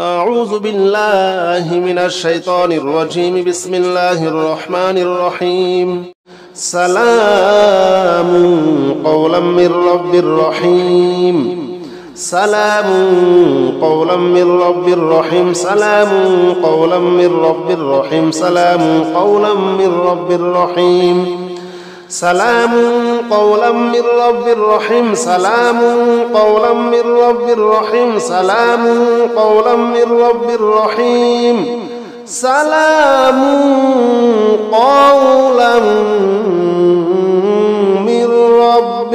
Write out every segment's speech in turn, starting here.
أعوذ بالله من الشيطان الرجيم. بسم الله الرحمن الرحيم. سلام قولا من رب رحيم. سلام قولا من رب رحيم. سلام قولا من رب رحيم. سلام قولا من رب رحيم. سلام قولا من رب رحيم سلام قولا من رب رحيم سلام قولا من رب رحيم. سلام قولا من رب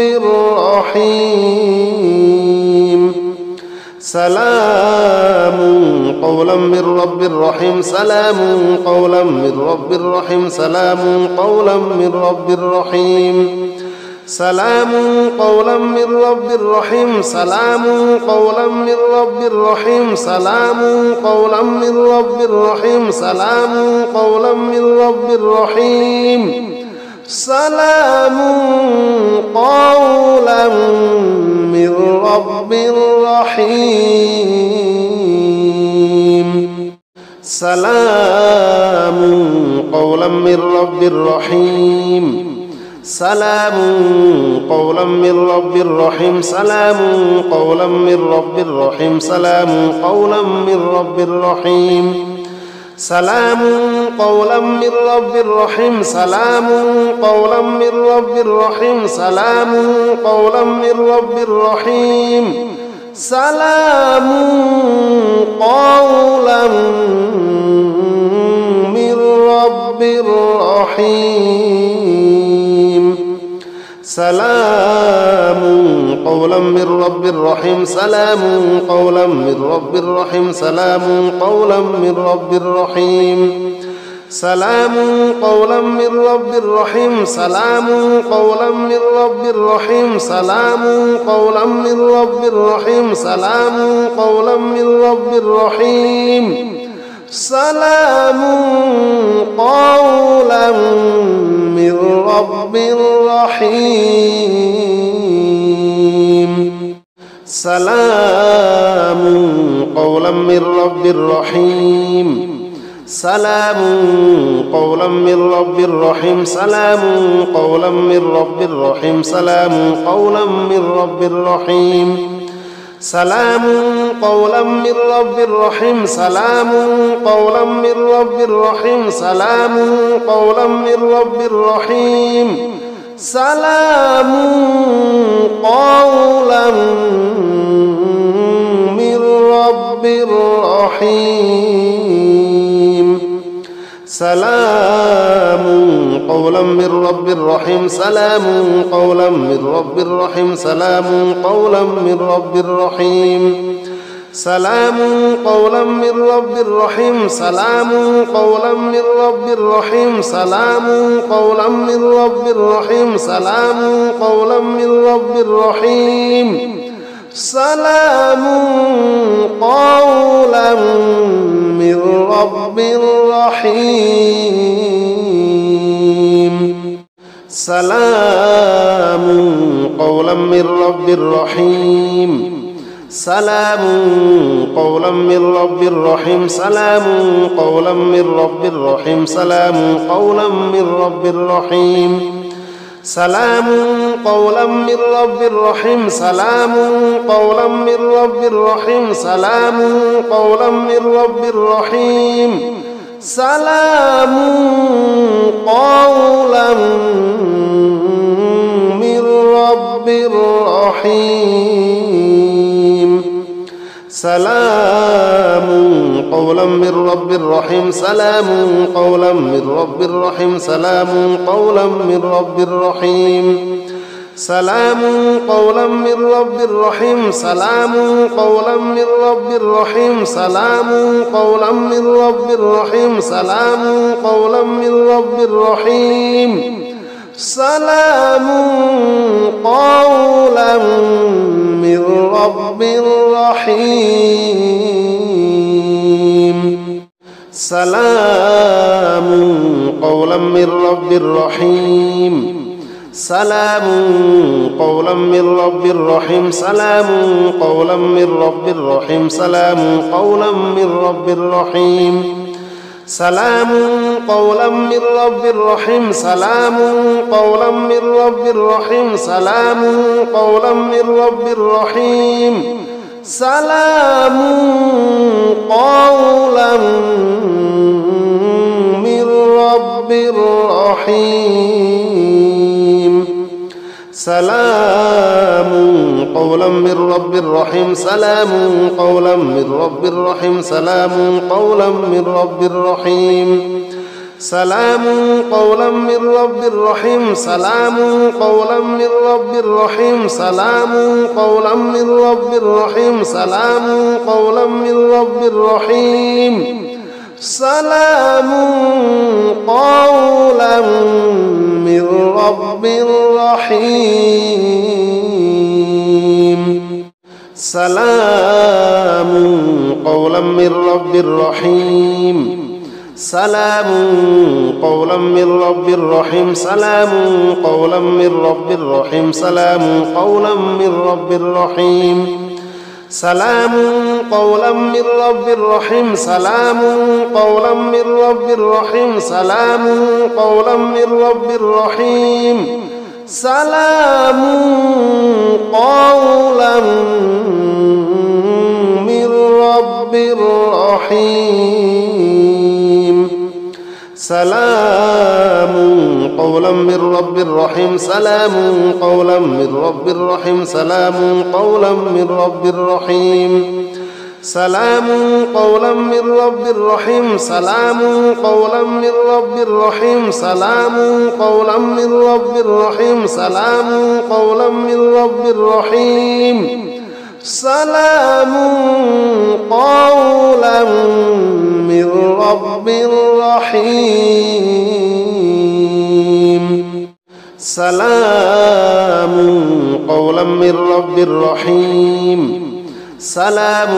رحيم. سلام قولا من رب رحيم سلام قولا من رب رحيم سلام قولا من رب رحيم. سلام قولا من رب رحيم سلام قولا من رب رحيم سلام قولا من رب رحيم سلام قولا من رب رحيم. سلام قولا من رب رحيم. سلام قولا من رب رحيم سلام قولا من رب رحيم سلام قولا من رب رحيم سلام قولا من رب رحيم سلام قولا من رب رحيم سلام قولا من رب رحيم سلام قولا من رب رحيم سلام قولا من رب رحيم. سلام قولا من رب رحيم. سلام قولا من رب رحيم. سلام قولا من رب رحيم. سلام قولا من رب رحيم سلام قولا من رب رحيم سلام قولا من رب رحيم سلام قولا من رب رحيم. سلام قولا من رب رحيم. سلام قولا من رب رحيم. سلام قولا من رب رحيم سلام قولا من رب رحيم سلام قولا من رب رحيم. سلام قولا من رب رحيم سلام قولا من رب رحيم سلام قولا من رب رحيم. سلام قولا من رب رحيم. سلام قولا من رب رحيم سلام قولا من رب رحيم سلام قولا من رب رحيم. سلام قولا من رب رحيم سلام قولا من رب رحيم سلام قولا من رب رحيم سلام قولا من رب رحيم. سلام قولا رب رحيم سلام قولا من رب رحيم سلام قولا من رب رحيم سلام قولا من رب رحيم سلام قولا من رب رحيم سلام قولا من رب رحيم سلام قولا من رب رحيم سلام قولا من رب رحيم سلام قولا من رب رحيم سلام قولا من رب رحيم سلام قولا من رب رحيم سلام قولا من رب رحيم. سلام قولا من رب رحيم. سلام قولا من رب رحيم. سلام قولا من رب رحيم. سلام قولا من رب رحيم. سلام قولا من رب رحيم. سلام قولا من رب رحيم. سلام قولا من رب رحيم سلام قولا من رب رحيم سلام قولا من رب رحيم. سلام قولا من رب رحيم سلام قولا من رب رحيم سلام قولا من رب رحيم. سلام قولا من رب رحيم. سلام قولا من رب رحيم سلام قولا من رب رحيم سلام قولا من رب رحيم. سلام قولا من رب رحيم سلام قولا من رب رحيم سلام قولا من رب رحيم سلام قولا من رب رحيم. سلام قولا من رب رحيم سلام قولا من رب رحيم سلام قولا من رب رحيم سلام قولا من رب رحيم سلام قولا من رب رحيم سلام قولا من رب رحيم سلام قولا من رب رحيم سلام قولا من رب رحيم. سلام قولا من رب رحيم. سلام قولا من رب رحيم سلام قولا من رب رحيم سلام قولا من رب رحيم. سلام قولا من رب رحيم سلام قولا من رب رحيم سلام قولا من رب رحيم سلام قولا من رب رحيم. سلام قولا من رب رحيم سلام قولا من رب رحيم سلام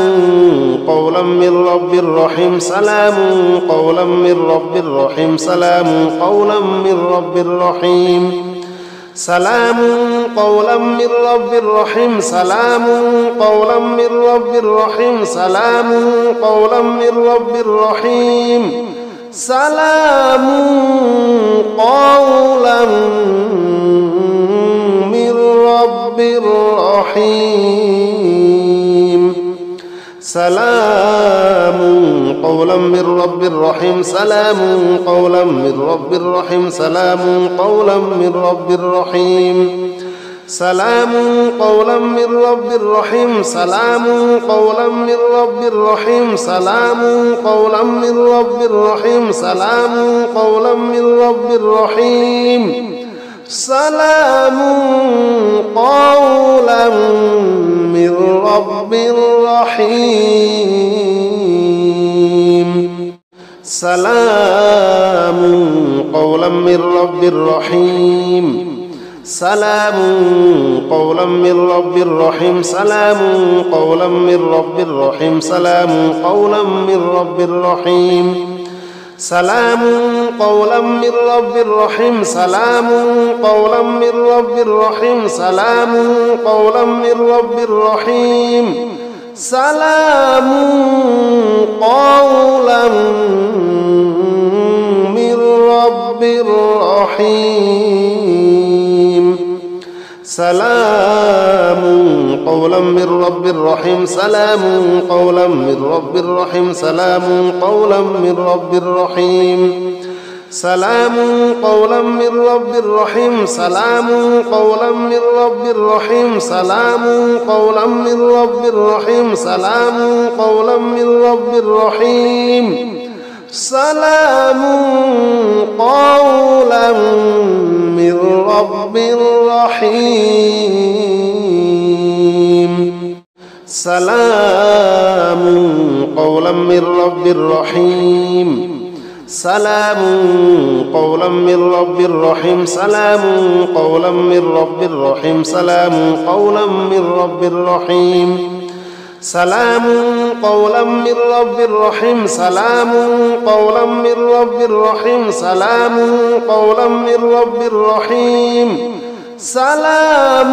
قولا من رب رحيم سلام قولا من رب رحيم سلام قولا من رب رحيم سلام قولا من رب رحيم سلام قولا من رب رحيم سلام قولا من رب رحيم. سلام قولا من رب رحيم. سلام قولا من رب رحيم سلام قولا من رب رحيم سلام قولا من رب رحيم. سلام قولا من رب رحيم سلام قولا من رب رحيم سلام قولا من رب رحيم سلام قولا من رب رحيم. سلام قولا من رب رحيم. سلام قولا من رب رحيم سلام قولا من رب رحيم سلام قولا من رب رحيم سلام قولا من رب رحيم سلام قولا من رب رحيم سلام قولا من رب رحيم سلام قولا من رب رحيم سلام قولا من رب رحيم. سلام قولا من رب رحيم. سلام قولا من رب رحيم. سلام قولا من رب رحيم. سلام قولا من رب رحيم سلام قولا من رب رحيم سلام قولا من رب رحيم سلام قولا من رب رحيم. سلام قولا من رب رحيم. سلام قولا من رب رحيم. سلام قولا من رب رحيم سلام قولا من رب رحيم سلام قولا من رب رحيم. سلام قولا من رب رحيم سلام قولا من رب رحيم سلام قولا من رب رحيم. سلام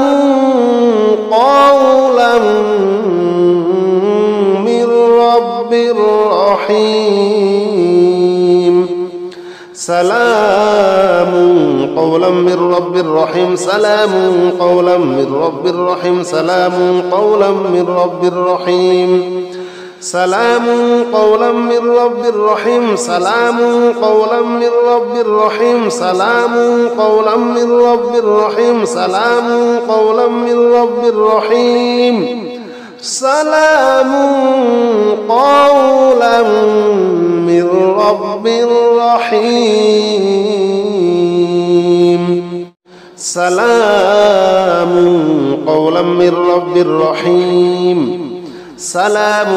قولا من رب رحيم. سلام قولا من رب رحيم سلام قولا من رب رحيم سلام قولا من رب رحيم. سلام قولا من رب رحيم سلام قولا من رب رحيم سلام قولا من رب رحيم سلام قولا من رب رحيم. سلام قولا من رب رحيم سلام قولا من رب رحيم سلام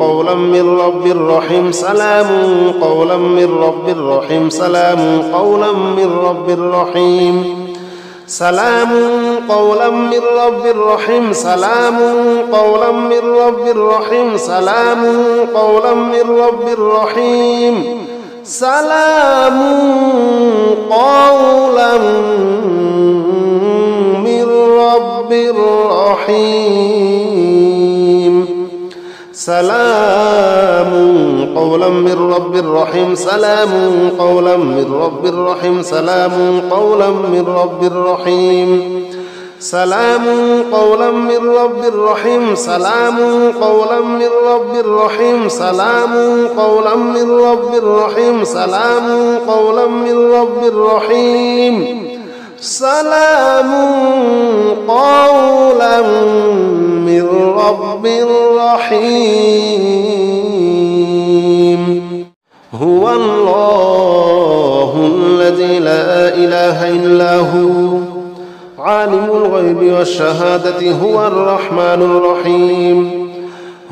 قولا من رب رحيم سلام قولا من رب رحيم سلام قولا من رب رحيم سلام قولا من رب رحيم سلام قولا من رب رحيم سلام قولا من رب رحيم. سلام قولا من رب رحيم. سلام قولا من رب رحيم سلام قولا من رب رحيم سلام قولا من رب رحيم. سلام قولا من رب رحيم سلام قولا من رب رحيم سلام قولا من رب رحيم سلام قولا من رب رحيم. سلام قولا من رب رحيم. الذي لا إله إلا هو. عالم الغيب والشهادة هو الرحمن الرحيم.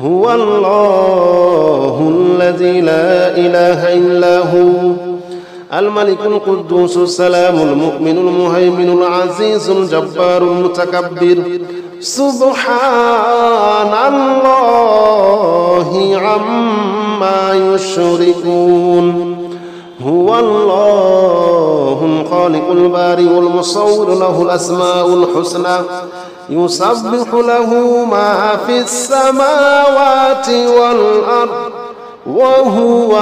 هو الله الذي لا إله إلا هو. الملك القدوس السلام المؤمن المهيمن العزيز الجبار المتكبر. سبحان الله عما يشركون. هو الله الخالق البارئ المصور له الأسماء الحسنى يسبح له ما في السماوات والأرض وهو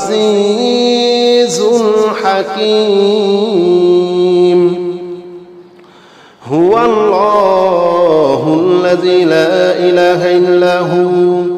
العزيز الحكيم. هو الله الذي لا إله إلا هو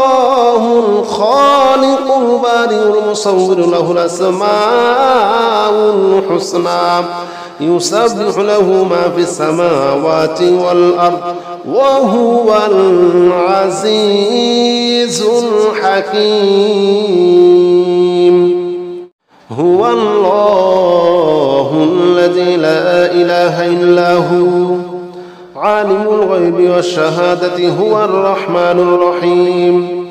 الخالق البارئ المصور له الأسماء الحسنى. يسبح له ما في السماوات والأرض وهو العزيز الحكيم. هو الله الذي لا إله إلا هو. عالم الغيب والشهادة هو الرحمن الرحيم.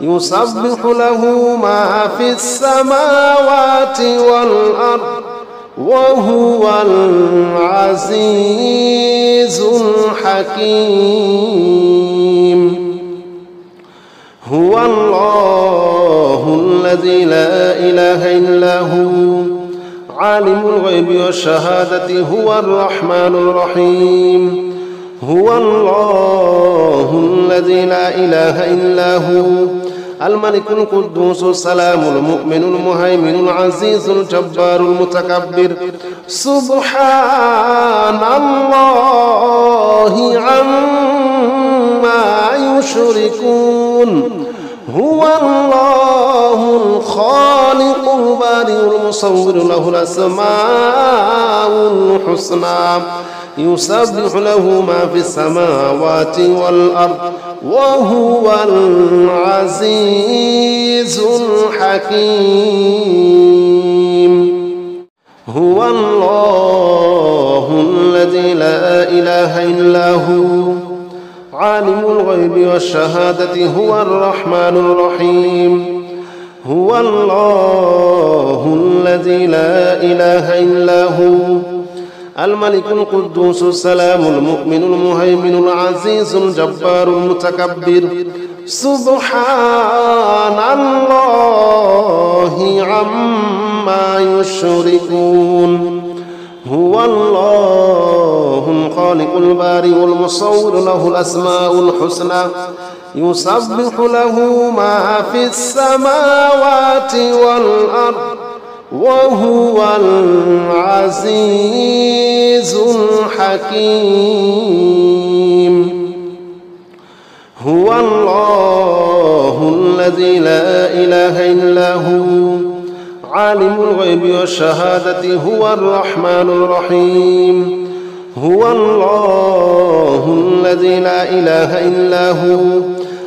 يسبح له ما في السماوات والأرض وهو العزيز الحكيم. هو الله الذي لا إله إلا هو عالم الغيب والشهادة هو الرحمن الرحيم. هو الله الذي لا إله إلا هو الملك القدوس السلام المؤمن المهيمن العزيز الجبار المتكبر. سبحان الله عما يشركون. هو الله الخالق البارئ المصور له الأسماء الحسنى. يسبح له ما في السماوات والأرض وهو العزيز الحكيم. هو الله الذي لا إله إلا هو. عالم الغيب والشهادة هو الرحمن الرحيم. هو الله الذي لا إله إلا هو. الملك القدوس السلام المؤمن المهيمن العزيز الجبار المتكبر. سبحان الله عما يشركون. هو الله الخالق البارئ المصور له الأسماء الحسنى. يسبح له ما في السماوات والأرض. وهو العزيز الحكيم. هو الله الذي لا إله إلا هو عالم الغيب والشهادة هو الرحمن الرحيم. هو الله الذي لا إله إلا هو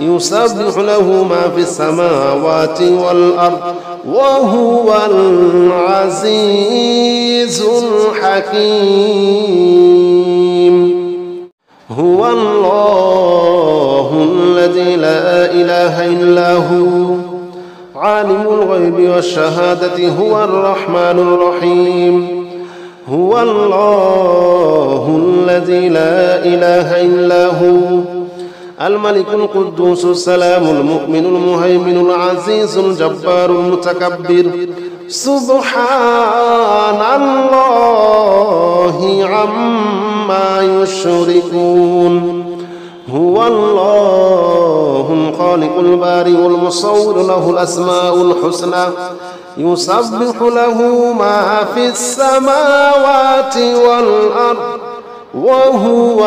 يسبح له ما في السماوات والأرض وهو العزيز الحكيم. هو الله الذي لا إله إلا هو. عالم الغيب والشهادة هو الرحمن الرحيم. هو الله الذي لا إله إلا هو. الملك القدوس السلام المؤمن المهيمن العزيز الجبار المتكبر. سبحان الله عما يشركون. هو الله الخالق البارئ المصور له الأسماء الحسنى. يسبح له ما في السماوات والأرض. وهو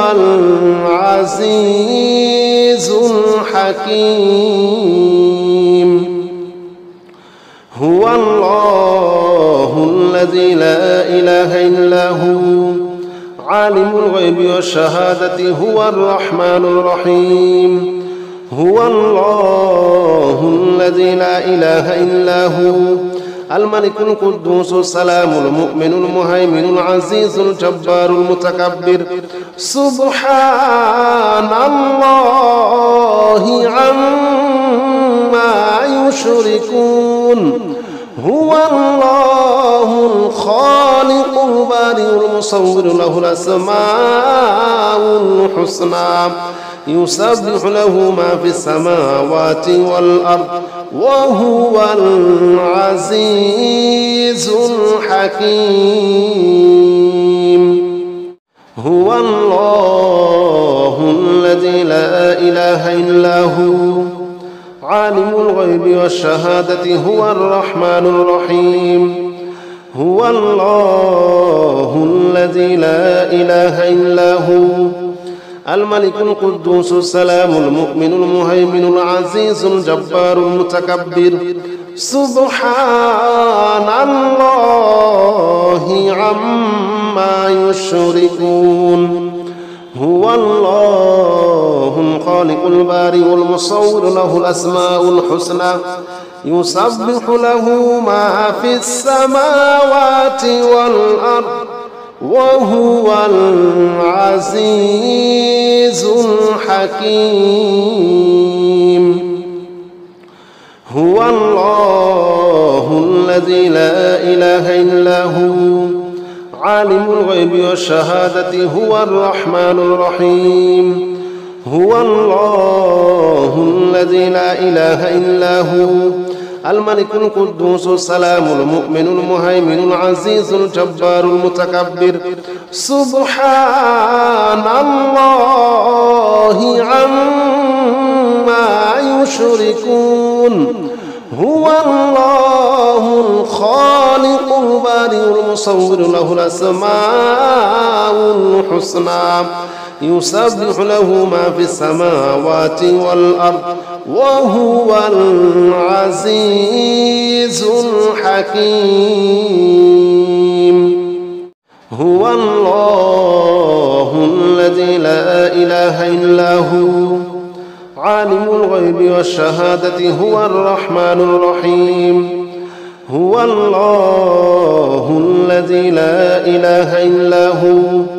العزيز الحكيم. هو الله الذي لا إله إلا هو عالم الغيب والشهادة هو الرحمن الرحيم. هو الله الذي لا إله إلا هو الملك القدوس السلام المؤمن المهيمن العزيز الجبار المتكبر. سبحان الله عما يشركون. هو الله الخالق البارئ المصور له الأسماء الحسنى. يسبح له ما في السماوات والأرض. وهو العزيز الحكيم. هو الله الذي لا إله إلا هو. عالم الغيب والشهادة هو الرحمن الرحيم. هو الله الذي لا إله إلا هو. الملك القدوس السلام المؤمن المهيمن العزيز الجبار المتكبر. سبحان الله عما يشركون. هو الله الخالق البارئ المصور له الأسماء الحسنى. يسبح له ما في السماوات والأرض. وهو العزيز الحكيم. هو الله الذي لا إله إلا هو عالم الغيب والشهادة هو الرحمن الرحيم. هو الله الذي لا إله إلا هو الملك القدوس السلام المؤمن المهيمن العزيز الجبار المتكبر. سبحان الله عما يشركون. هو الله الخالق البارئ المصور له الأسماء الحسنى. يسبح له ما في السماوات والأرض. وهو العزيز الحكيم. هو الله الذي لا إله إلا هو. عالم الغيب والشهادة هو الرحمن الرحيم. هو الله الذي لا إله إلا هو.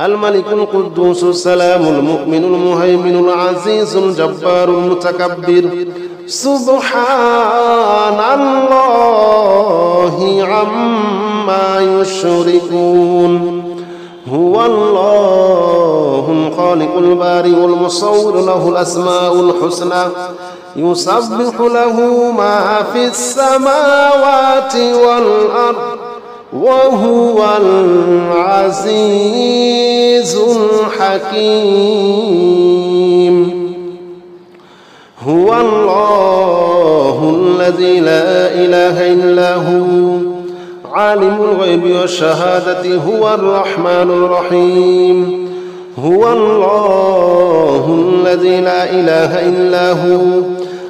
الملك القدوس السلام المؤمن المهيمن العزيز الجبار المتكبر. سبحان الله عما يشركون. هو الله الخالق البارئ المصور له الأسماء الحسنى. يسبح له ما في السماوات والأرض. وهو العزيز الحكيم. هو الله الذي لا إله إلا هو عالم الغيب والشهادة هو الرحمن الرحيم. هو الله الذي لا إله إلا هو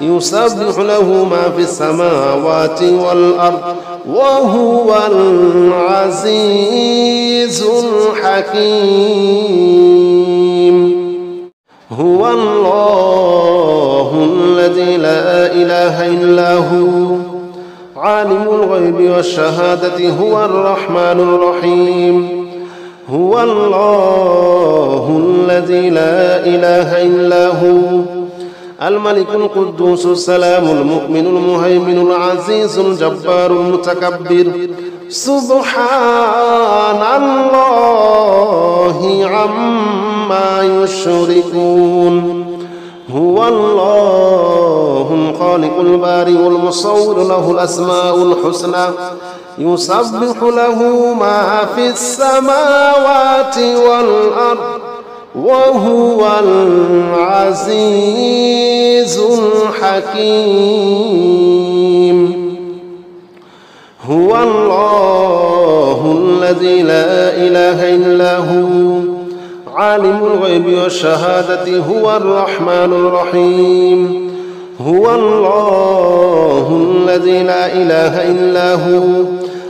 يسبح له ما في السماوات والأرض وهو العزيز الحكيم. هو الله الذي لا إله إلا هو. عالم الغيب والشهادة هو الرحمن الرحيم. هو الله الذي لا إله إلا هو. الملك القدوس السلام المؤمن المهيمن العزيز الجبار المتكبر. سبحان الله عما يشركون. هو الله الخالق البارئ المصور له الأسماء الحسنى. يسبح له ما في السماوات والأرض. وهو العزيز الحكيم. هو الله الذي لا إله إلا هو عالم الغيب والشهادة هو الرحمن الرحيم. هو الله الذي لا إله إلا هو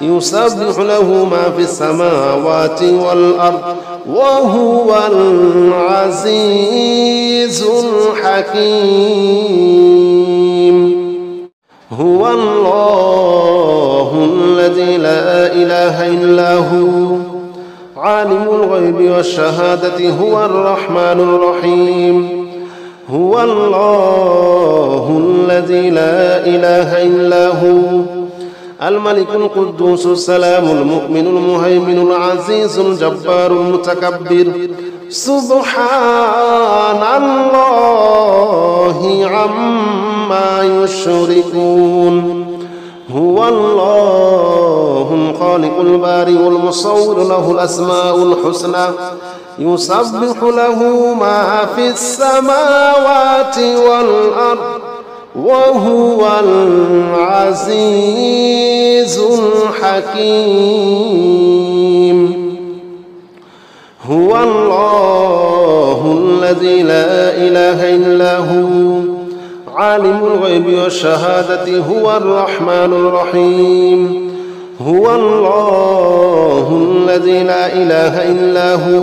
يسبح له ما في السماوات والأرض وهو العزيز الحكيم. هو الله الذي لا إله إلا هو. عالم الغيب والشهادة هو الرحمن الرحيم. هو الله الذي لا إله إلا هو. الملك القدوس السلام المؤمن المهيمن العزيز الجبار المتكبر. سبحان الله عما يشركون. هو الله الخالق البارئ المصور له الأسماء الحسنى. يسبح له ما في السماوات والأرض. وهو العزيز الحكيم. هو الله الذي لا إله إلا هو عالم الغيب والشهادة هو الرحمن الرحيم. هو الله الذي لا إله إلا هو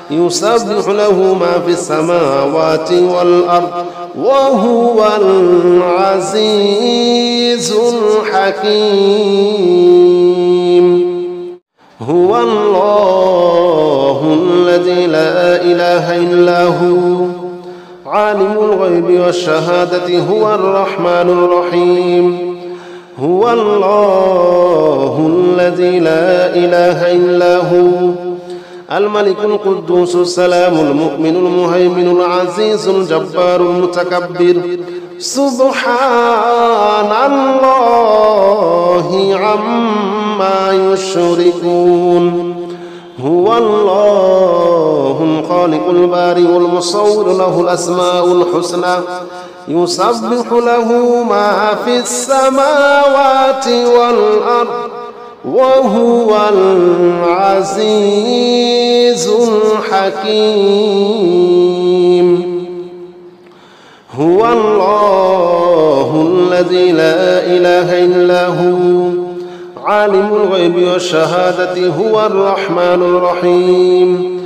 يسبح له ما في السماوات والأرض وهو العزيز الحكيم. هو الله الذي لا إله إلا هو. عالم الغيب والشهادة هو الرحمن الرحيم. هو الله الذي لا إله إلا هو. الملك القدوس السلام المؤمن المهيمن العزيز الجبار المتكبر. سبحان الله عما يشركون. هو الله الخالق البارئ المصور له الأسماء الحسنى. يسبح له ما في السماوات والأرض. وهو العزيز الحكيم. هو الله الذي لا إله إلا هو عالم الغيب والشهادة هو الرحمن الرحيم.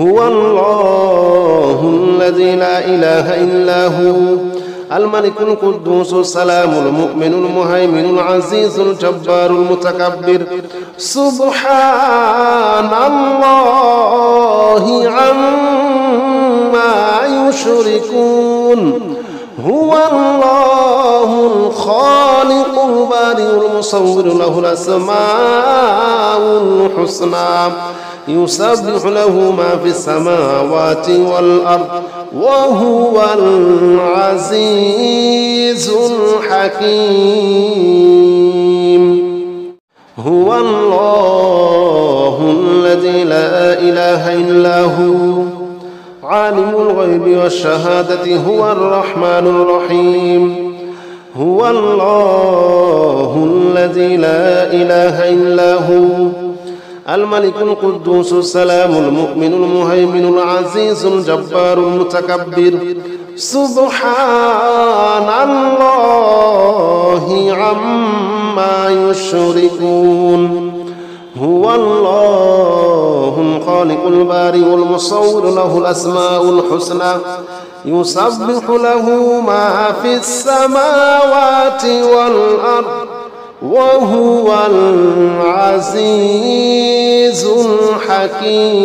هو الله الذي لا إله إلا هو الملك القدوس السلام المؤمن المهيمن العزيز الجبار المتكبر. سبحان الله عما يشركون. هو الله الخالق البارئ المصور له الأسماء الحسنى. يسبح له ما في السماوات والأرض. وهو العزيز الحكيم. هو الله الذي لا إله إلا هو. عالم الغيب والشهادة هو الرحمن الرحيم. هو الله الذي لا إله إلا هو. الملك القدوس السلام المؤمن المهيمن العزيز الجبار المتكبر. سبحان الله عما يشركون. هو الله الخالق البارئ المصور له الأسماء الحسنى. يسبح له ما في السماوات والأرض. وهو العزيز الحكيم.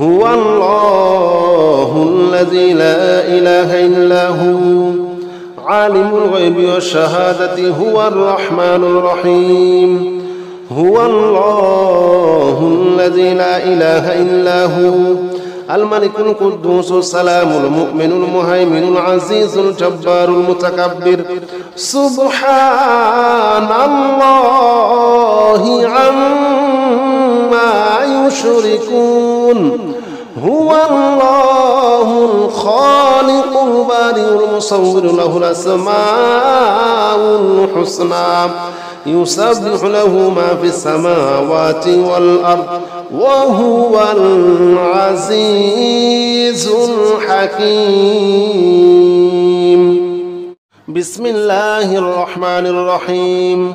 هو الله الذي لا إله إلا هو عالم الغيب والشهادة هو الرحمن الرحيم. هو الله الذي لا إله إلا هو الملك القدوس السلام المؤمن المهيمن العزيز الجبار المتكبر. سبحان الله عما يشركون. هو الله الخالق البارئ المصور له الأسماء الحسنى. يسبح له ما في السماوات والأرض. وهو العزيز الحكيم. بسم الله الرحمن الرحيم.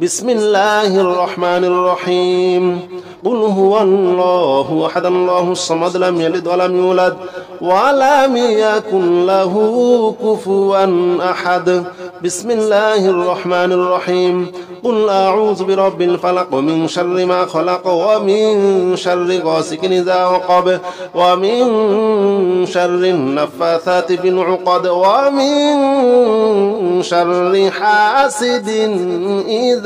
بسم الله الرحمن الرحيم قل هو الله أحد الله الصمد لم يلد ولم يولد ولم يكن له كفوا أحد بسم الله الرحمن الرحيم قل أعوذ برب الفلق ومن شر ما خلق ومن شر غاسق إذا وقب ومن شر النفاثات في العقد ومن شر حاسد إذا